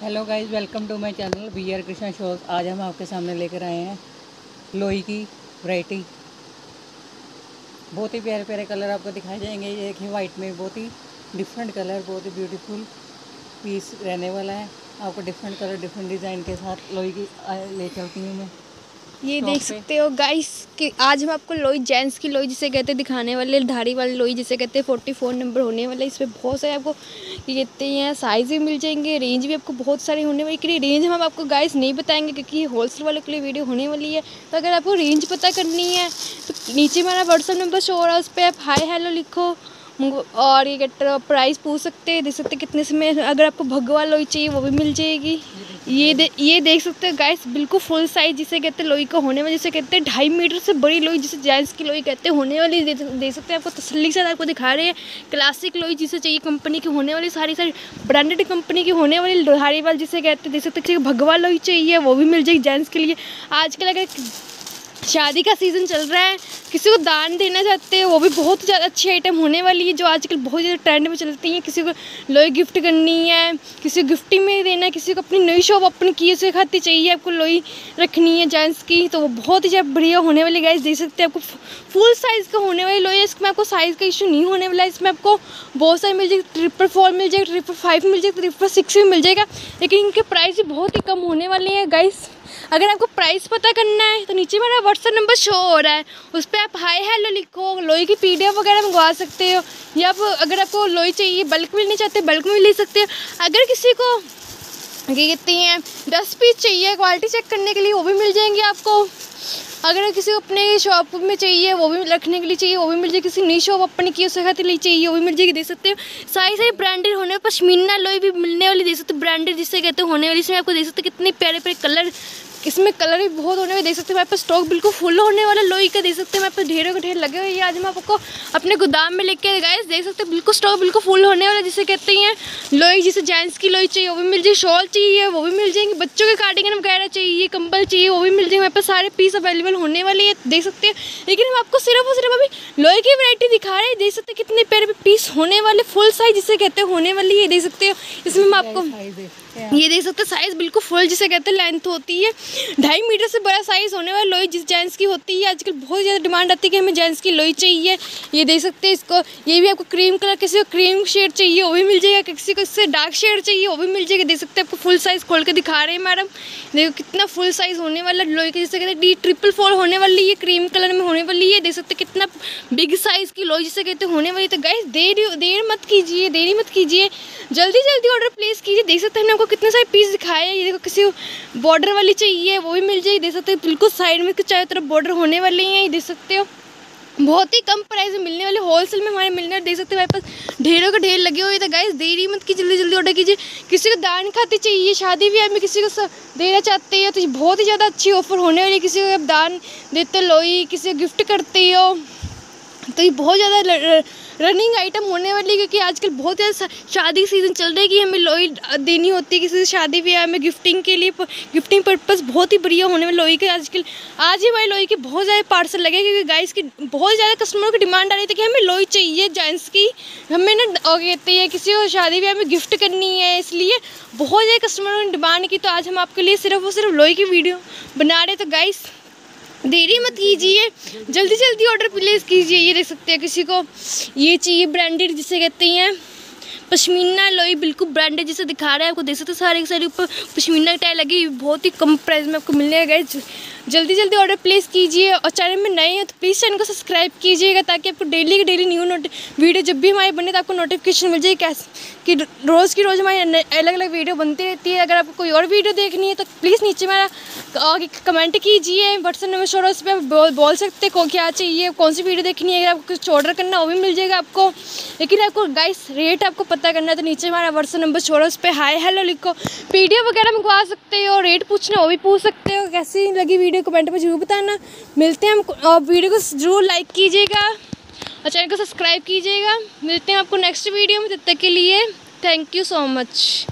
Hello guys welcome to my channel B R Krishna shows आज हम आपके सामने लेकर आए हैं लोई की वैरायटी। बहुत ही प्यारे प्यारे कलर आपको दिखाए जाएँगे ये देखिए वाइट में बहुत ही डिफरेंट कलर बहुत ही ब्यूटीफुल पीस रहने वाला है। आपको डिफरेंट कलर डिफरेंट डिज़ाइन के साथ लोई की ले चलती हूँ मैं। ये देख सकते हो गाइस कि आज हम आपको लोई जेंट्स की लोई जिसे कहते हैं दिखाने वाले धारी वाली लोई जिसे कहते हैं फोर्टी फोर नंबर होने वाला है इसमें बहुत सारे आपको ये कहते हैं साइज़ भी मिल जाएँगे रेंज भी आपको बहुत सारी होने वाली क्योंकि रेंज हम आपको गाइस नहीं बताएँगे क्योंकि ये होलसेल वालों के लिए वीडियो होने वाली है तो अगर आपको रेंज पता करनी है तो नीचे हमारा व्हाट्सअप नंबर शो हो रहा है उस पर आप हाई हेलो लिखो और ये कहते प्राइस पूछ सकते हैं देख सकते कितने समय अगर आपको भगवा लोई चाहिए वो भी मिल जाएगी। ये दे ये देख सकते हैं गाइस बिल्कुल फुल साइज़ जिसे कहते हैं लोई का होने वाली जिसे कहते हैं ढाई मीटर से बड़ी लोई जिसे जेंट्स की लोई कहते हैं होने वाली देख, देख सकते हैं आपको तसली से आपको दिखा रहे हैं क्लासिक लोई जिसे चाहिए कंपनी की होने वाली सारी सारी ब्रांडेड कंपनी की होने वाली लोहारी वाल जिसे कहते हैं देख सकते हैं भगवा लोई चाहिए वो भी मिल जाएगी जेंट्स के लिए। आजकल अगर शादी का सीज़न चल रहा है, किसी को दान देना चाहते हैं, वो भी बहुत ज़्यादा अच्छी आइटम होने वाली है, जो आजकल बहुत ज़्यादा ट्रेंड में चलती हैं, किसी को लोई गिफ्ट करनी है, किसी को गिफ्टिंग में देना है, किसी को अपनी नई शॉप अपनी किए से खाती चाहिए, आपको लोई रखनी है जेंट्स की तो वो बहुत ही ज़्यादा बढ़िया होने वाली गाइस देख सकते हैं आपको फुल साइज़ का होने वाली लोई है इसमें आपको साइज़ का इशू नहीं होने वाला है इसमें आपको बहुत सारे मिल जाएगी ट्रिपल फोर मिल जाएगा ट्रिपल फाइव मिल जाएगा ट्रिपल सिक्स भी मिल जाएगा, लेकिन इनके प्राइस भी बहुत ही कम होने वाले हैं गाइस अगर आपको प्राइस पता करना है तो नीचे मेरा व्हाट्सअप नंबर शो हो रहा है। उस पर आप हाई हेलो लिखो। लोई की पी वगैरह मंगवा सकते हो। या आप, अगर आपको लोई चाहिए बल्क में लेना चाहते बल्क में ले सकते हो। अगर किसी को ये कहते हैं, दस पीस चाहिए क्वालिटी चेक करने के लिए, वो भी मिल जाएँगे आपको। अगर किसी को अपने शॉप में चाहिए, वो भी रखने के लिए चाहिए, वो भी मिल जाएगी किसी नई शॉप अपनी की, उसके खाते लिए चाहिए, वो भी मिल जाएगी, दे सकते हो। सारी सारी ब्रांडेड होने पश्मीना लोई भी मिलने वाली, दे सकते हो। ब्रांडेड जिससे कहते होने वाली, इसमें आपको देख सकते हो कितने प्यारे प्यारे कलर इसमें कलर भी बहुत होने वाले देख सकते हैं हमारे पास स्टॉक बिल्कुल फुल होने वाला लोई का देख सकते हैं हमारे पास ढेरों के ढेर लगे हुए हैं। आज हम आपको अपने गोदाम में लेके गए देख सकते हैं बिल्कुल स्टॉक बिल्कुल फुल होने वाला जिसे कहते हैं लोई जिसे जेंट्स की लोई चाहिए वो भी मिल जाएगी। शॉल चाहिए वो भी मिल जाएँगे। बच्चों के कार्डिगन वगैरह चाहिए कंबल चाहिए वो भी मिल जाएँगे। हमारे पास सारे पीस अवेलेबल होने वाले हैं देख सकते हैं। लेकिन हम आपको सिर्फ़ और सिर्फ़ अभी लोई की वैरायटी दिखा रहे हैं। देख सकते हैं कितने प्यारे पीस होने वाले फुल साइज़ जिसे कहते हैं होने वाली है देख सकते हो। इसमें हम आपको ये देख सकते हैं साइज़ बिल्कुल फुल जिसे कहते हैं लेंथ होती है। ढाई मीटर से बड़ा साइज़ होने वाला लोई जिस जेंट्स की होती है, आजकल बहुत ज़्यादा डिमांड आती है कि हमें जेंट्स की लोई चाहिए। ये देख सकते हैं इसको, ये भी आपको क्रीम कलर किसी को क्रीम शेड चाहिए, वो भी मिल जाएगा। किसी को इससे डार्क शेड चाहिए, वो भी मिल जाएगा। देख सकते हैं आपको फुल साइज़ खोल के दिखा रहे हैं मैडम देखो कितना फुल साइज़ होने वाला लोई के, जिसे कहते हैं डी ट्रिपल फोर होने वाली है क्रीम कलर में होने वाली है। देख सकते कितना बिग साइज़ की लोई, जिसे कहते होने वाली। तो गैस देर देर मत कीजिए, देरी मत कीजिए। जल्दी जल्दी ऑर्डर प्लेस कीजिए। देख सकते हैं हमने आपको कितने सारे पीस दिखाए ये देखो किसी को बॉर्डर वाली चाहिए वो भी मिल जाएगी, देख सकते हो, बिल्कुल साइड में चारों तरफ़ बॉर्डर होने वाले हैं, ये देख सकते हो। बहुत ही कम प्राइस में मिलने वाले होलसेल में हमारे मिलने देख सकते हो, हमारे पास ढेरों के ढेर लगे हुए थे गाइस देरी मत की जल्दी जल्दी ऑर्डर कीजिए। किसी को दान खाते चाहिए शादी ब्याह में किसी को देना चाहते हो तो बहुत ही ज़्यादा अच्छी ऑफ़र होने वाली है। किसी को आप दान देते लोई, किसी को गिफ्ट करते हो तो ये बहुत ज़्यादा रनिंग आइटम होने वाली है, क्योंकि आजकल बहुत ज़्यादा शादी सीज़न चल रही है कि हमें लोई देनी होती है किसी से शादी ब्याह में गिफ्टिंग के लिए गिफ्टिंग पर्पज़ बहुत ही बढ़िया होने वाली लोई के आजकल। आज ही हमारी लोई के बहुत ज़्यादा पार्सल लगे क्योंकि गाइस की बहुत ज़्यादा कस्टमरों की डिमांड आ रही थी कि हमें लोई चाहिए जेंट्स की। हमें ना कहते हैं किसी को शादी ब्याह में गिफ्ट करनी है, इसलिए बहुत ज़्यादा कस्टमरों ने डिमांड की तो आज हम आपके लिए सिर्फ़ और सिर्फ़ लोई की वीडियो बना रहे तो गाइस देरी मत कीजिए। जल्दी जल्दी ऑर्डर प्लेस कीजिए, ये देख सकते हैं किसी को। ये चाहिए ब्रांडेड जिसे कहते हैं। पश्मीना लोई, बिल्कुल ब्रांडेड जिसे दिखा रहे हैं। आपको देख सकते हैं सारे के सारे ऊपर पश्मीना टाइल लगी बहुत ही कम प्राइस में आपको मिलने गए जल्दी जल्दी ऑर्डर प्लेस कीजिए और चैनल में नए हैं तो प्लीज़ चैनल को सब्सक्राइब कीजिएगा ताकि आपको डेली की डेली न्यू वीडियो जब भी हमारी बने तो आपको नोटिफिकेशन मिल जाए कैसे कि रोज़ की रोज़ हमारी अलग अलग वीडियो बनती रहती है। अगर आपको कोई और वीडियो देखनी है तो प्लीज़ नीचे मेरा कमेंट कीजिए। व्हाट्सएप नंबर छोड़ो उस पर बोल, बोल सकते को क्या चाहिए कौन सी वीडियो देखनी है। अगर आपको कुछ ऑर्डर करना वो भी मिल जाएगा आपको। लेकिन आपको गाइस रेट आपको पता करना है तो नीचे हमारा व्हाट्सएप नंबर छोड़ो उस पर हाई हेलो लिखो। पी वगैरह मंगवा सकते हो रेट पूछना वो भी पूछ सकते हो कैसी लगी वीडियो कमेंट में ज़रूर बताना। मिलते हैं हम और वीडियो को ज़रूर लाइक कीजिएगा, और चैनल को सब्सक्राइब कीजिएगा। मिलते हैं आपको नेक्स्ट वीडियो में, तब तक के लिए थैंक यू सो मच